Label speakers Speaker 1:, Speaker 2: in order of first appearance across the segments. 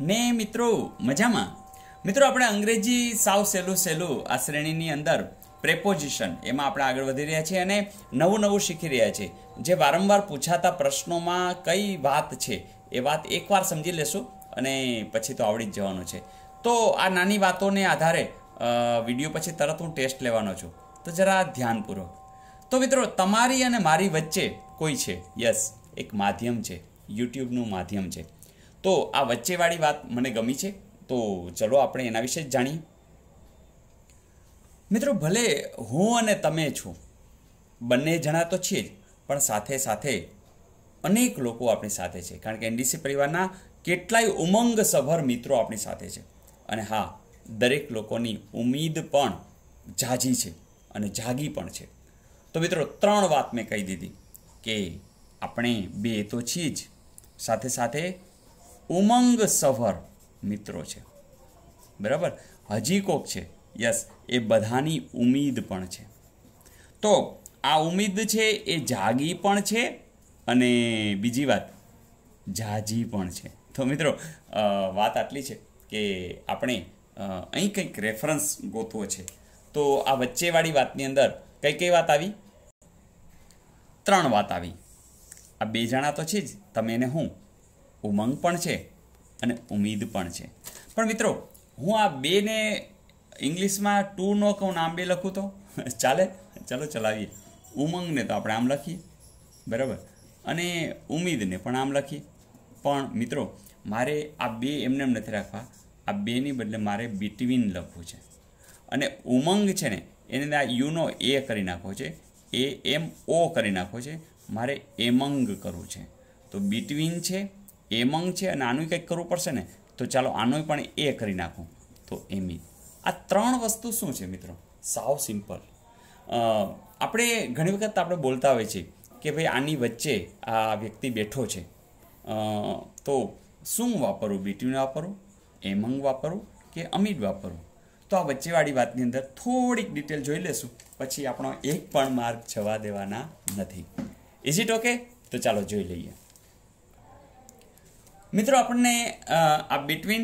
Speaker 1: ને મિત્રો, મજામાં? મિત્રો, આપણે અંગ્રેજી સાવ સહેલું સહેલું આ શ્રેણીની અંદર પ્રેપોઝિશન એમાં આપણે આગળ વધી રહ્યા છીએ અને નવું નવું શીખી રહ્યા છીએ. જે વારંવાર પૂછાતા પ્રશ્નોમાં કઈ વાત છે એ વાત એકવાર સમજી લેશું અને પછી તો આવડી જ જવાનું છે. તો આ નાની વાતોને આધારે વીડિયો પછી તરત હું ટેસ્ટ લેવાનો છું. તો જરા ધ્યાનપૂર્વક. તો મિત્રો, તમારી અને મારી વચ્ચે કોઈ છે? યસ, એક માધ્યમ છે. યુટ્યુબનું માધ્યમ છે. તો આ વચ્ચેવાળી વાત મને ગમી છે. તો ચલો આપણે એના વિશે જ જાણીએ. મિત્રો, ભલે હું અને તમે છો, બંને જણા તો છીએ જ, પણ સાથે સાથે અનેક લોકો આપણી સાથે છે. કારણ કે એનડીસી પરિવારના કેટલાય ઉમંગ સભર મિત્રો આપણી સાથે છે. અને હા, દરેક લોકોની ઉમેદ પણ જાજી છે અને જાગી પણ છે. તો મિત્રો, ત્રણ વાત મેં કહી દીધી કે આપણે બે તો છીએ જ. સાથે સાથે ઉમંગ સભર મિત્રો છે. બરાબર? હજી કોક છે. યસ, એ બધાની ઉમીદ પણ છે. તો આ ઉમીદ છે, એ જાગી પણ છે અને બીજી વાત, જાજી પણ છે. તો મિત્રો વાત આટલી છે કે આપણે અહીં કંઈક રેફરન્સ ગોતવો છે. તો આ વચ્ચેવાળી વાતની અંદર કઈ કઈ વાત આવી? ત્રણ વાત આવી. આ બે જણા તો છે જ. તમે એને હું. ઉમંગ પણ છે અને ઉમેદ પણ છે. પણ મિત્રો, હું આ બેને ઇંગ્લિશમાં ટુ નો કહું નામ બે લખું તો? ચાલે? ચલો ચલાવીએ. ઉમંગને તો આપણે આમ લખીએ. બરાબર? અને ઉમેદને પણ આમ લખીએ. પણ મિત્રો, મારે આ બે એમને એમ નથી રાખવા. આ બેની બદલે મારે બિટવીન લખવું છે. અને ઉમંગ છે ને, એને આ યુનો એ કરી નાખવો છે. એ એમ ઓ કરી નાખવો છે. મારે એમંગ કરવું છે. તો બિટવીન છે એમંગ છે અને આનું કંઈક કરવું પડશે ને, તો ચાલો આનું પણ એ કરી નાખું. તો એમી. આ ત્રણ વસ્તુ શું છે મિત્રો? સાવ સિમ્પલ. આપણે ઘણી વખત આપણે બોલતા હોઈએ છીએ કે ભાઈ આની વચ્ચે આ વ્યક્તિ બેઠો છે. તો શું વાપરવું? બીટ્યુન વાપરવું? એમંગ વાપરવું? કે અમીડ વાપરવું? તો આ વચ્ચેવાળી વાતની અંદર થોડીક ડિટેલ જોઈ લેશું. પછી આપણો એક પણ માર્ક જવા દેવાના નથી. ઇઝ ઇટ ઓકે તો ચાલો જોઈ લઈએ. મિત્રો, આપણને આ બિટવીન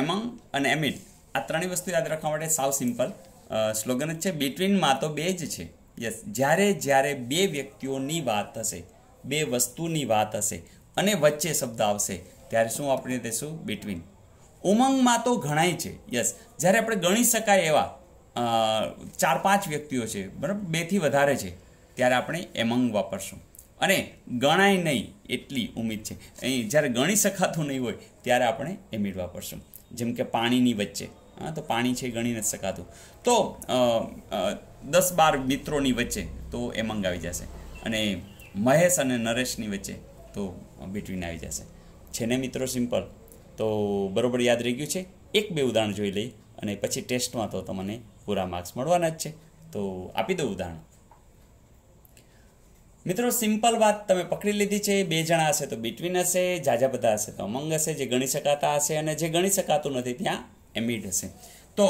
Speaker 1: એમંગ અને એમિટ આ ત્રણેય વસ્તુ યાદ રાખવા માટે સાવ સિમ્પલ સ્લોગન જ છે. બિટવીનમાં તો બે જ છે. યસ જ્યારે જ્યારે બે વ્યક્તિઓની વાત હશે, બે વસ્તુની વાત હશે અને વચ્ચે શબ્દ આવશે, ત્યારે શું આપણે દઈશું બિટવીન ઉમંગમાં તો ઘણાય છે. યસ જ્યારે આપણે ગણી શકાય એવા ચાર પાંચ વ્યક્તિઓ છે, બરાબર, બેથી વધારે છે, ત્યારે આપણે એમંગ વાપરશું. અને ગણાય નહીં એટલી ઉમેદ છે. અહીં જ્યારે ગણી શકાતું નહીં હોય ત્યારે આપણે એ મેળવા પડશું. જેમ કે પાણીની વચ્ચે. હા, તો પાણી છે ગણી નથી શકાતું. તો દસ બાર મિત્રોની વચ્ચે તો એ આવી જશે. અને મહેશ અને નરેશની વચ્ચે તો બિટવીન આવી જશે. છે ને મિત્રો સિમ્પલ તો બરોબર યાદ રહી ગયું છે? એક બે ઉદાહરણ જોઈ લઈ અને પછી ટેસ્ટમાં તો તમને પૂરા માર્ક્સ મળવાના જ છે. તો આપી દઉં ઉદાહરણ. મિત્રો સિમ્પલ વાત તમે પકડી લીધી છે. બે જણા હશે તો બિટવીન હશે, જાજા બધા હશે તો અમંગ હશે. જે ગણી શકાતા હશે અને જે ગણી શકાતું નથી, ત્યાં એમિડ હશે. તો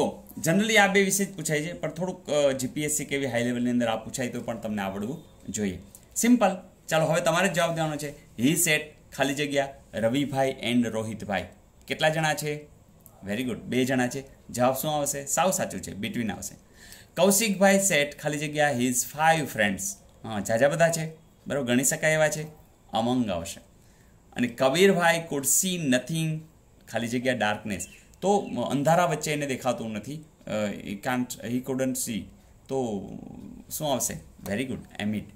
Speaker 1: જનરલી આ બે વિશે જ પૂછાય છે, પણ થોડુંક જીપીએસસી કેવી હાઈ લેવલની અંદર આ પૂછાય તો પણ તમને આવડવું જોઈએ. સિમ્પલ ચાલો, હવે તમારે જવાબ દેવાનો છે. હી સેટ ખાલી જગ્યા, રવિભાઈ એન્ડ રોહિતભાઈ. કેટલા જણા છે? વેરી ગુડ બે જણા છે. જવાબ શું આવશે? સાવ સાચું છે. બિટવીન આવશે. કૌશિકભાઈ સેટ ખાલી જગ્યા હિઝ ફાઈવ ફ્રેન્ડ્સ હા, જાજા બધા છે. બરાબર, ગણી શકાય એવા છે. અમંગ આવશે. અને કબીરભાઈ કુડ સી નથિંગ, ખાલી જગ્યા ડાર્કનેસ તો અંધારા વચ્ચે એને દેખાતું નથી. I can't he couldn't see તો શું આવશે? વેરી ગુડ એમિડ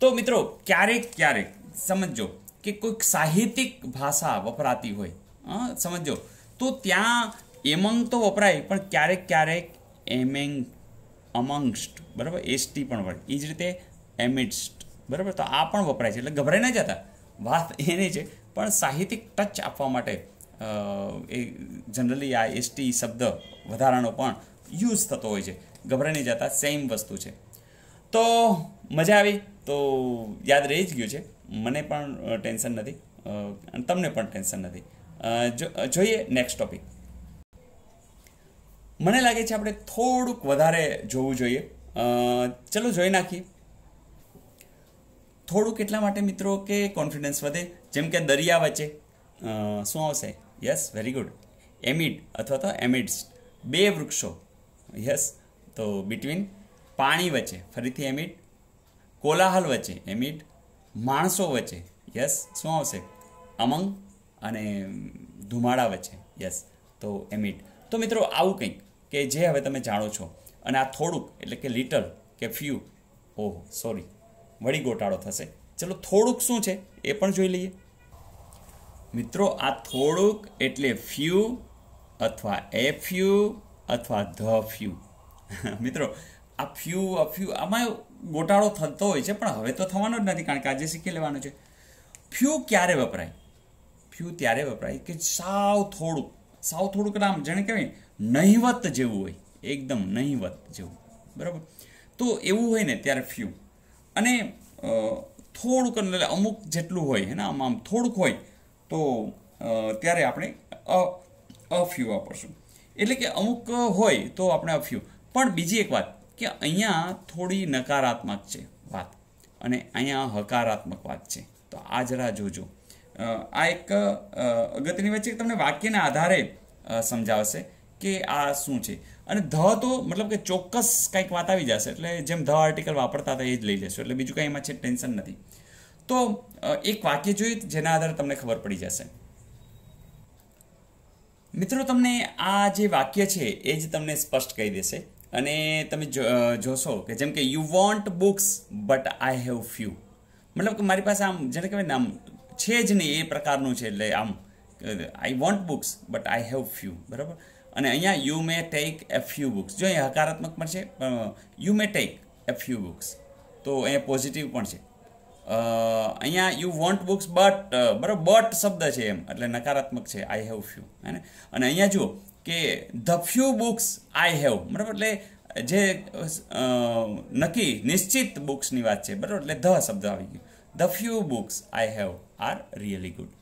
Speaker 1: તો મિત્રો, ક્યારેક ક્યારેક સમજો કે કોઈક સાહિત્યિક ભાષા વપરાતી હોય. સમજો તો ત્યાં એમંગ તો વપરાય, પણ ક્યારેક ક્યારેક એમેંગ અમંગસ્ટ બરાબર એસટી પણ વળે એ જ રીતે એમિડસ્ટ બરાબર? તો આ પણ વપરાય છે, એટલે ગભરાઈ ન જતા. વાત એની છે, પણ સાહિત્યિક ટચ આપવા માટે એ જનરલી આ એસટી શબ્દ વધારાનો પણ યુઝ થતો હોય છે. ગભરાઈ નહીં જતા સેમ વસ્તુ છે. તો મજા આવી, તો યાદ રહી જ ગયું છે. મને પણ ટેન્શન નથી તમને પણ ટેન્શન નથી. જોઈએ નેક્સ્ટ ટોપિક મને લાગે છે આપણે થોડુંક વધારે જોવું જોઈએ. ચલો જોઈ નાખીએ. થોડુંક એટલા માટે મિત્રો કે કોન્ફિડન્સ વધે. જેમ કે દરિયા વચ્ચે. શું આવશે? યસ વેરી ગુડ એમિડ અથવા તો એમિડ્સ બે વૃક્ષો. યસ તો બિટવીન પાણી વચ્ચે, ફરીથી એમિડ કોલાહલ વચ્ચે એમિડ માણસો વચ્ચે યસ શું આવશે? અમંગ અને ધુમાડા વચ્ચે યસ તો એમિડ તો મિત્રો, આવું કંઈક કે જે હવે તમે જાણો છો. અને આ થોડુંક, એટલે કે લિટલ કે ફ્યુ ઓહ સોરી વળી ગોટાળો થશે. ચલો થોડુંક શું છે એ પણ જોઈ લઈએ. મિત્રો, આ થોડુંક એટલે ફ્યુ અથવા એ ફ્યુ અથવા ધ ફ્યુ મિત્રો, આ ફ્યુ અફ્યુ આમાં ગોટાળો થતો હોય છે, પણ હવે તો થવાનો જ નથી, કારણ કે આજે શીખી લેવાનું છે. ફ્યુ ક્યારે વપરાય? ફ્યુ ત્યારે વપરાય કે સાવ થોડુંક. સાવ થોડુંક નામ જેને કહેવાય, નહિવત જેવું હોય. એકદમ નહિવત જેવું. બરાબર? તો એવું હોય ને, ત્યારે ફ્યુ અને થોડુંક એટલે અમુક જેટલું હોય, હે આમ આમ થોડુંક હોય, તો ત્યારે આપણે અફ્યુ વાપરશું. એટલે કે અમુક હોય, તો આપણે અફ્યુ. પણ બીજી એક વાત, કે અહીંયા થોડી નકારાત્મક છે વાત. અને અહીંયા હકારાત્મક વાત છે. તો આ જરા જોજો. આ એક અગત્યની છે તમને વાક્યના આધારે સમજાવશે કે આ શું છે. અને ધ તો મતલબ કે ચોક્કસ કંઈક વાત આવી જશે, એટલે જેમ ધ આર્ટિકલ વાપરતા હતા એ જ લઈ જશો એટલે બીજું કંઈ એમાં છે ટેન્શન નથી. તો એક વાક્ય જોઈએ જેના આધારે તમને ખબર પડી જશે. મિત્રો, તમને આ જે વાક્ય છે, એ જ તમને સ્પષ્ટ કહી દેશે. અને તમે જોશો કે જેમ કે you want books but I have few મતલબ કે મારી પાસે આમ, જેને કહેવાય ને આમ, છે જ નહીં એ પ્રકારનું છે, એટલે આમ I want books but I have few બરાબર? અને અહીંયા you may take a few books જો અહીંયા હકારાત્મક પણ છે you may take a few books તો અહીંયા પોઝિટિવ પણ છે. અહીંયા યુ વોન્ટ બુક્સ બટ બરાબર બટ શબ્દ છે એમ, એટલે નકારાત્મક છે આઈ હેવ ફ્યુ હે ને? અને અહીંયા જુઓ કે the few books I have બરાબર, એટલે જે નક્કી, નિશ્ચિત બુક્સની વાત છે, બરાબર, એટલે ધ શબ્દ આવી ગયો. The few books I have are really good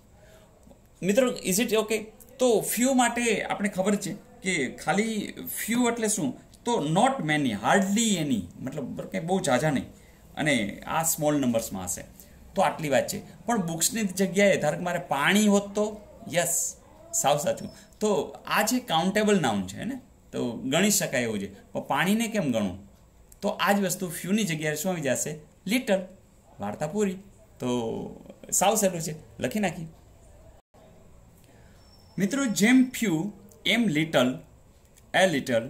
Speaker 1: મિત્રો ઇઝ ઇટ ઓકે તો ફ્યુ માટે આપણે ખબર છે કે ખાલી ફ્યુ એટલે શું? તો નોટ મેની હાર્ડલી એની મતલબ કંઈ બહુ ઝાઝા નહીં. અને આ સ્મોલ નંબર્સમાં હશે. તો આટલી વાત છે. પણ બુક્સની જગ્યાએ ધારો મારે પાણી હોત તો? યસ સાવ સાચું. તો આ જે કાઉન્ટેબલ નાઉન છે ને? તો ગણી શકાય એવું છે. પણ પાણીને કેમ ગણવું તો આ જ વસ્તુ ફ્યુની જગ્યાએ શું આવી જશે? લિટર વાર્તા પૂરી તો સાવ સહેલું છે. લખી નાખી. મિત્રો, જેમ few M little a little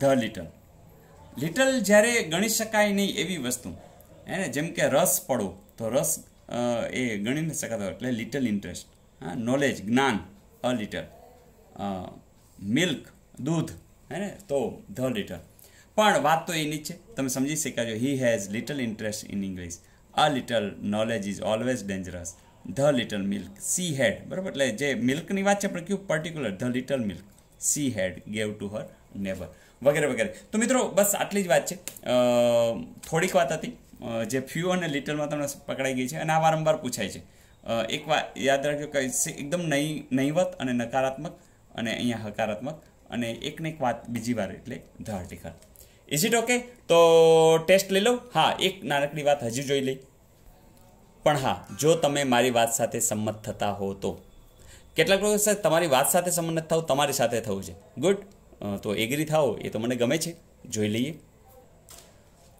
Speaker 1: the little little જ્યારે ગણી શકાય નહીં એવી વસ્તુ. એને જેમ કે રસ પડો તો રસ એ ગણી ન શકાતો, એટલે લિટલ ઇન્ટરેસ્ટ હા નોલેજ જ્ઞાન અ લિટલ મિલ્ક દૂધ હે ને તો ધ લિટલ પણ વાત તો એની જ છે. તમે સમજી શકાજો he has little interest in English a little knowledge is always dangerous the little milk, she had, બરાબર? એટલે જે મિલ્કની વાત છે, પણ કયું particular the little milk, she had, gave to her neighbour વગેરે વગેરે. તો મિત્રો, બસ આટલી જ વાત છે. થોડીક વાત હતી જે ફ્યુ અને લિટલમાં તમને પકડાઈ ગઈ છે, અને આ વારંવાર પૂછાય છે. એક વાત યાદ રાખજો કે એકદમ નહીં નહીવત અને નકારાત્મક, અને અહીંયા હકારાત્મક, અને એક ને એક વાત બીજી વાર એટલે the article. Is it okay તો ટેસ્ટ લઈ લો. હા, એક નાનકડી વાત હજી જોઈ લઈ. પણ હા, જો તમે મારી વાત સાથે સંમત થતા હો તો. કેટલાક લોકો સર તમારી વાત સાથે સંમત નથી થવું, તમારી સાથે થવું છે. ગુડ તો એગ્રી થાઓ, એ તો મને ગમે છે. જોઈ લઈએ.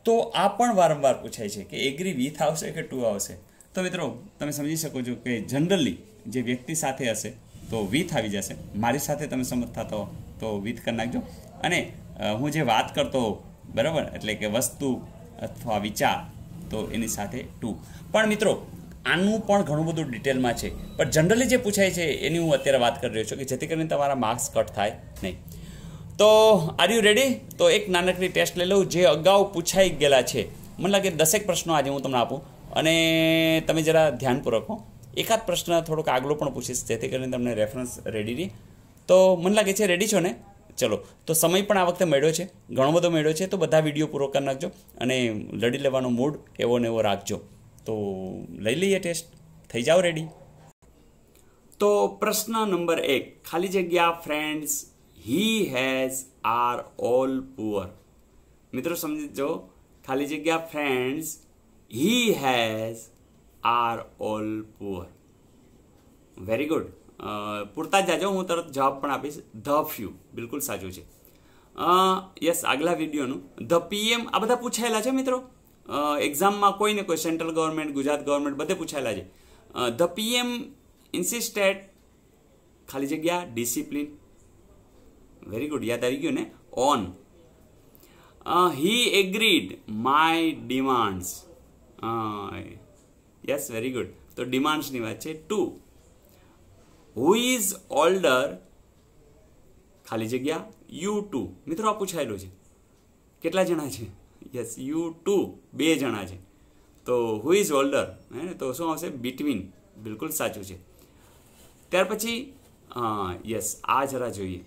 Speaker 1: તો આ પણ વારંવાર પૂછાય છે કે એગ્રી વિથ આવશે કે ટુ આવશે? તો મિત્રો, તમે સમજી શકો છો કે જનરલી જે વ્યક્તિ સાથે હશે, તો વિથ આવી જશે. મારી સાથે તમે સંમત થતા હો, તો વિથ કરી નાખજો. અને હું જે વાત કરતો હોઉં, બરાબર? એટલે કે વસ્તુ અથવા વિચાર તો એની સાથે ટુ. પણ મિત્રો, આનું પણ ઘણું બધું ડિટેલમાં છે. પણ જનરલી જે પૂછાય છે, એની હું અત્યારે વાત કરી રહ્યો છું કે જેથી કરીને તમારા માર્ક્સ કટ થાય નહીં. તો આર યુ રેડી તો એક નાનકડી ટેસ્ટ લઈ લઉં, જે અગાઉ પૂછાઈ ગયેલા છે. મને લાગે દસેક પ્રશ્નો આજે હું તમને આપું. અને તમે જરા ધ્યાનપૂર્વક હો. એકાદ પ્રશ્ન થોડોક આગલો પણ પૂછીશ, જેથી કરીને તમને રેફરન્સ રેડી રહી. તો મને લાગે છે રેડી છો ને? ચલો, તો સમય પણ આ વખતે મળ્યો છે, ઘણો બધો મળ્યો છે, તો બધા વીડિયો પૂરો કરી નાખજો અને લડી લેવાનો મૂડ એવો ને એવો રાખજો. તો લઈ લઈએ ટેસ્ટ. થઈ જાઓ રેડી તો પ્રશ્ન નંબર એક, ખાલી જગ્યા friends he has are all poor મિત્રો સમજો, ખાલી જગ્યા friends he has are all poor very good પૂરતા જ જાજો, હું તરત જવાબ પણ આપીશ. The few. બિલકુલ સાચું છે. યસ, આગલા વિડીયોનું. ધ પીએમ આ બધા પૂછાયેલા છે મિત્રો? એક્ઝામમાં કોઈ ને કોઈ, સેન્ટ્રલ ગવર્મેન્ટ, ગુજરાત ગવર્મેન્ટ, બધે પૂછાયેલા છે. ધ પીએમ ઇન્સિસ્ટેડ ખાલી જગ્યા ડિસિપ્લિન વેરી ગુડ યાદ આવી ગયું ને? On he agreed my demands yes very good તો ડિમાન્ડ્સની વાત છે. ટુ હુ ઇઝ ઓલ્ડર ખાલી જગ્યા યુ ટુ મિત્રો, આ પૂછાયેલું છે. કેટલા જણા છે? યસ યુ ટુ બે જણા છે. તો હુ ઇઝ ઓલ્ડર હે તો શું આવશે? બિટવીન બિલકુલ સાચું છે. ત્યાર પછી યસ આ જરા જોઈએ.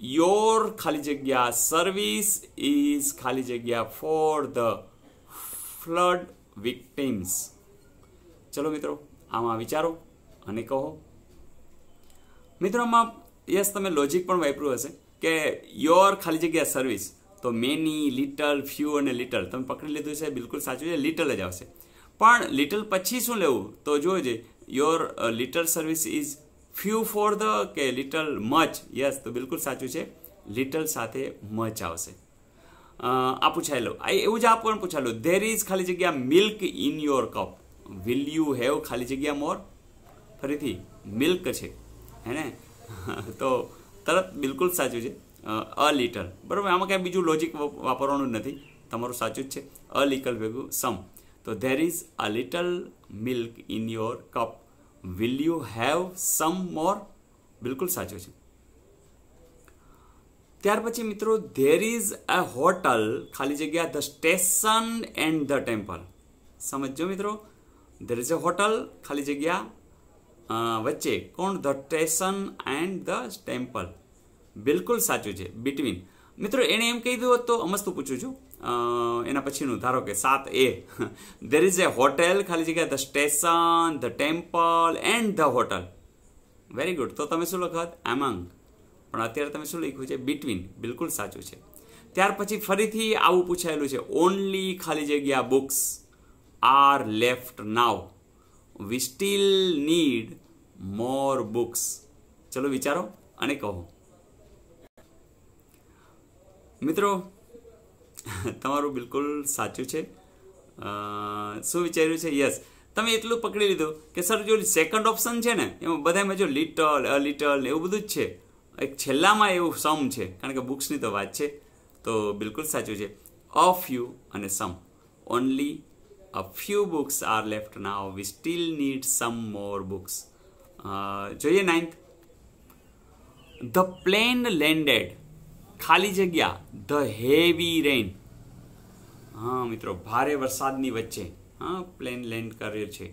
Speaker 1: યોર ખાલી જગ્યા સર્વિસ ઇઝ ખાલી જગ્યા ફોર ધ ફ્લડ વિક્ટિમ્સ ચલો મિત્રો, આમાં વિચારો અને કહો મિત્રો, આમાં યસ, તમે લોજિક પણ વાપર્યું હશે કે યોર ખાલી જગ્યા સર્વિસ તો મેની લિટલ ફ્યુ અને લિટલ તમે પકડી લીધું છે, બિલકુલ સાચું છે લિટલ જ આવશે. પણ લિટલ પછી શું લેવું? તો જોજે your little service is few for the કે લિટલ મચ યસ તો બિલકુલ સાચું છે લિટલ સાથે મચ આવશે. આ પૂછાયેલું આ એવું જ આ પણ પૂછાયેલું ધેર ઇઝ ખાલી જગ્યા milk in your cup will you have ખાલી જગ્યા મોર ફરીથી મિલ્ક છે. હે ને તો તરત બિલકુલ સાચું છે. અ લિટલ બરાબર? આમાં કાંઈ બીજું લોજિક વાપરવાનું જ નથી. તમારું સાચું જ છે. અ લિકલ ભેગું સમ. તો there is a little milk in your cup will you have some more બિલકુલ સાચું છે. ત્યાર પછી મિત્રો ધેર ઇઝ અ હોટલ ખાલી જગ્યા the station and the temple સમજો મિત્રો? ધેર ઇઝ અ હોટલ ખાલી જગ્યા અ, વચ્ચે કોણ the station and the temple? બિલકુલ સાચું છે બિટવીન મિત્રો, એણે એમ કહી દીધું હોત અમસ્તું પૂછું છું. એના પછીનું, ધારો કે સાત A. There is a hotel ખાલી જગ્યા the station the temple and the hotel very good તો તમે શું લખત એમંગ પણ અત્યારે તમે શું લખ્યું છે? બિટવીન બિલકુલ સાચું છે. ત્યાર પછી ફરીથી આવું પૂછાયેલું છે. ઓનલી ખાલી જગ્યા books are left now we still need more books ચલો વિચારો અને કહો. મિત્રો, તમારું બિલકુલ સાચું છે. શું વિચાર્યું છે? યસ તમે એટલું પકડી લીધું કે સર જો સેકન્ડ ઓપ્શન છે ને, એમાં બધામાં જો લિટલ અ લિટલ એવું બધું જ છે. એક છેલ્લામાં એવું સમ છે, કારણ કે બુક્સની તો વાત છે. તો બિલકુલ સાચું છે. અ ફ્યુ અને some only a few books are left now we still need some more books જોઈએ નાઇન્થ ધ પ્લેન લેન્ડેડ ખાલી જગ્યા. ધ હેવી રેઇન હા, મિત્રો, ભારે વરસાદની વચ્ચે. હા પ્લેન લેન્ડ કર્યો છે.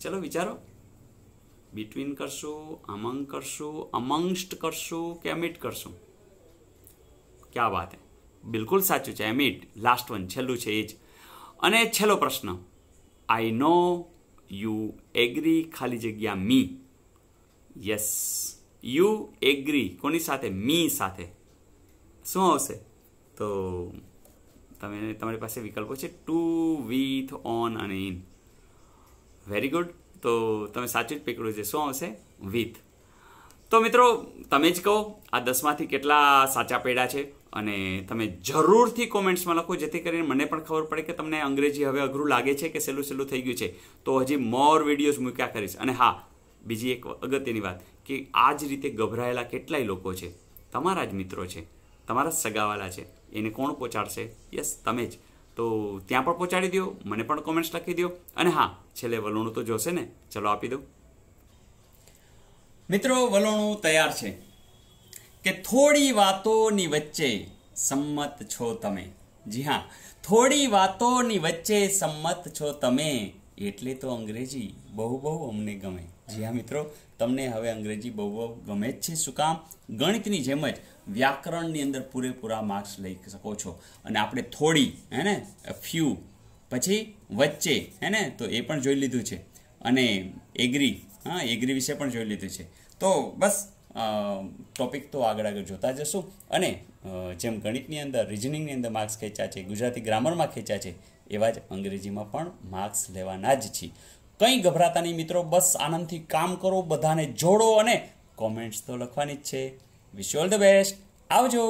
Speaker 1: ચલો વિચારો. બિટવીન કરશું અમંગ કરશું અમંગસ્ટ કરશું કે અમિટ કરશું? ક્યાં વાત હે? બિલકુલ સાચું છે એમિટ લાસ્ટ વન છેલ્લું છે એ જ. અને છેલ્લો પ્રશ્ન. આઈ નો યુ એગ્રી ખાલી જગ્યા મી યસ યુ એગ્રી કોની સાથે? મી સાથે. શું આવશે? તો તમે, તમારી પાસે વિકલ્પો છે. ટુ વિથ ઓન અને ઇન વેરી ગુડ તો તમે સાચું જ પકડ્યું છે. શું આવશે? વિથ તો મિત્રો, તમે જ કહો, આ દસમાંથી કેટલા સાચા પેડા છે? અને તમે જરૂરથી કોમેન્ટ્સમાં લખો, જેથી કરીને મને પણ ખબર પડે કે તમને અંગ્રેજી હવે અઘરું લાગે છે કે સહેલું સહેલું થઈ ગયું છે. તો હજી મોર વિડીયોઝ મૂક્યા કરીશ. અને હા, બીજી એક અગત્યની વાત કે આ જ રીતે ગભરાયેલા કેટલાય લોકો છે. તમારા જ મિત્રો છે. તમારા જ સગાવાલા છે. એને કોણ પહોંચાડશે? યસ, તમે જ. તો ત્યાં પણ પહોંચાડી દો મને પણ કોમેન્ટ્સ લખી દો અને હા, છેલ્લે વલણું તો જોશે ને. ચલો આપી દો મિત્રો, વલણું તૈયાર છે. કે થોડી વાતોની વચ્ચે સંમત છો તમે. જી હા, થોડી વાતોની વચ્ચે સંમત છો તમે એટલે તો અંગ્રેજી બહુ બહુ અમને ગમે. જી હા મિત્રો, તમને હવે અંગ્રેજી બહુ બહુ ગમે જ છે. શું કામ? ગણિતની જેમ જ વ્યાકરણની અંદર પૂરેપૂરા માર્ક્સ લઈ શકો છો. અને આપણે થોડી, હે ને ફ્યુ પછી વચ્ચે, હે ને, તો એ પણ જોઈ લીધું છે. અને એગ્રી હા એગ્રી વિશે પણ જોઈ લીધું છે. તો બસ ટોપિક તો આગળ આગળ જોતા જશું. અને જેમ ગણિતની અંદર રિઝનિંગની અંદર માર્ક્સ ખેંચ્યા છે, ગુજરાતી ગ્રામરમાં ખેંચ્યા છે, એવા જ અંગ્રેજીમાં પણ માર્ક્સ લેવાના જ છીએ. કંઈ ગભરાતા નહીં મિત્રો, બસ આનંદથી કામ કરો, બધાને જોડો અને કોમેન્ટ્સ તો લખવાની જ છે. વિશ ઓલ ધ બેસ્ટ આવજો.